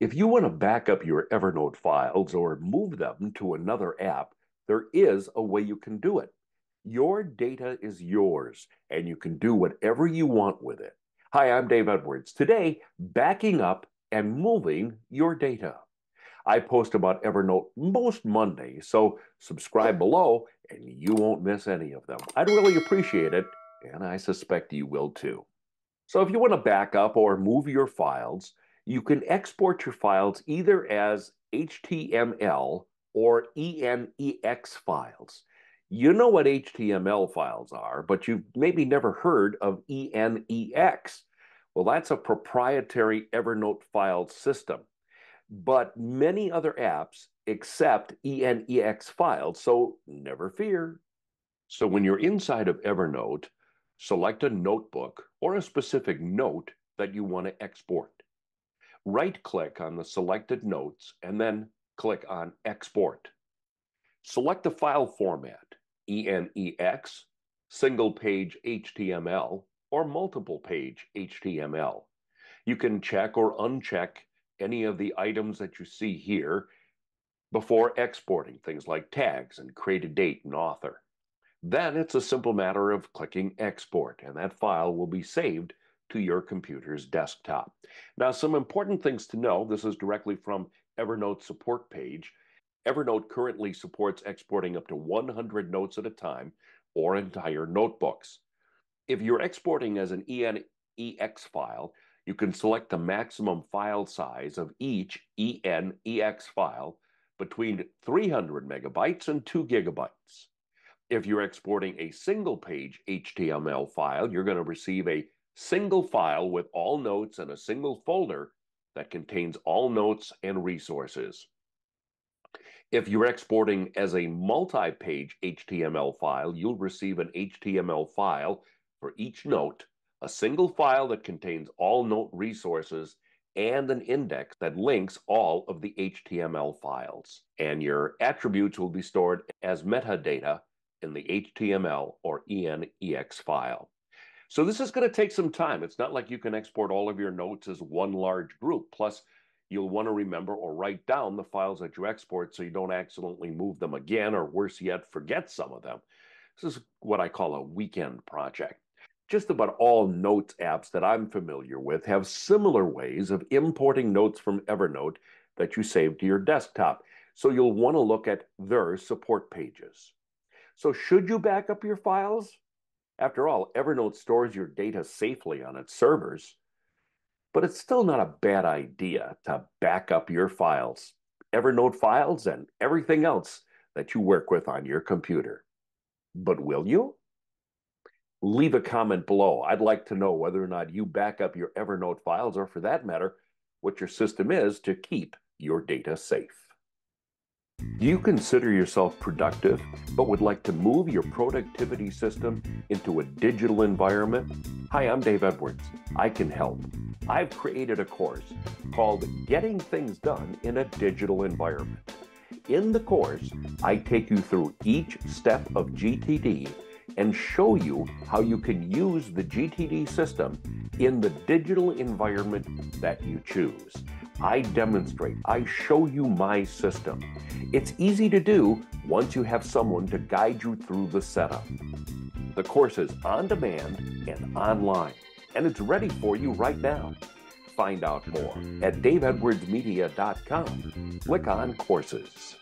If you want to back up your Evernote files or move them to another app, there is a way you can do it. Your data is yours, and you can do whatever you want with it. Hi, I'm Dave Edwards. Today, backing up and moving your data. I post about Evernote most Mondays, so subscribe below and you won't miss any of them. I'd really appreciate it, and I suspect you will too. So if you want to back up or move your files, you can export your files either as HTML or ENEX files. You know what HTML files are, but you've maybe never heard of ENEX. Well, that's a proprietary Evernote file system. But many other apps accept ENEX files, so never fear. So when you're inside of Evernote, select a notebook or a specific note that you want to export. Right click on the selected notes and then click on Export. Select the file format, ENEX, single page HTML, or multiple page HTML. You can check or uncheck any of the items that you see here before exporting, things like tags and create a date and author. Then it's a simple matter of clicking export, and that file will be saved to your computer's desktop. Now, some important things to know this is directly from Evernote support page. Evernote currently supports exporting up to 100 notes at a time or entire notebooks. If you're exporting as an ENEX file, you can select the maximum file size of each ENEX file between 300 megabytes and 2 gigabytes. If you're exporting a single page HTML file, you're going to receive a single file with all notes in a single folder that contains all notes and resources. If you're exporting as a multi-page HTML file, you'll receive an HTML file for each note, a single file that contains all note resources, and an index that links all of the HTML files. And your attributes will be stored as metadata in the HTML or ENEX file. So this is going to take some time. It's not like you can export all of your notes as one large group. Plus, you'll want to remember or write down the files that you export so you don't accidentally move them again, or worse yet, forget some of them. This is what I call a weekend project. Just about all notes apps that I'm familiar with have similar ways of importing notes from Evernote that you save to your desktop. So you'll want to look at their support pages. So should you back up your files? After all, Evernote stores your data safely on its servers, but it's still not a bad idea to back up your files, Evernote files, and everything else that you work with on your computer. But will you? Leave a comment below. I'd like to know whether or not you back up your Evernote files, or for that matter, what your system is to keep your data safe. Do you consider yourself productive but would like to move your productivity system into a digital environment? Hi, I'm Dave Edwards. I can help. I've created a course called Getting Things Done in a Digital Environment. In the course, I take you through each step of GTD and show you how you can use the GTD system in the digital environment that you choose. I demonstrate, I show you my system. It's easy to do once you have someone to guide you through the setup. The course is on demand and online, and it's ready for you right now. Find out more at daveedwardsmedia.com. Click on courses.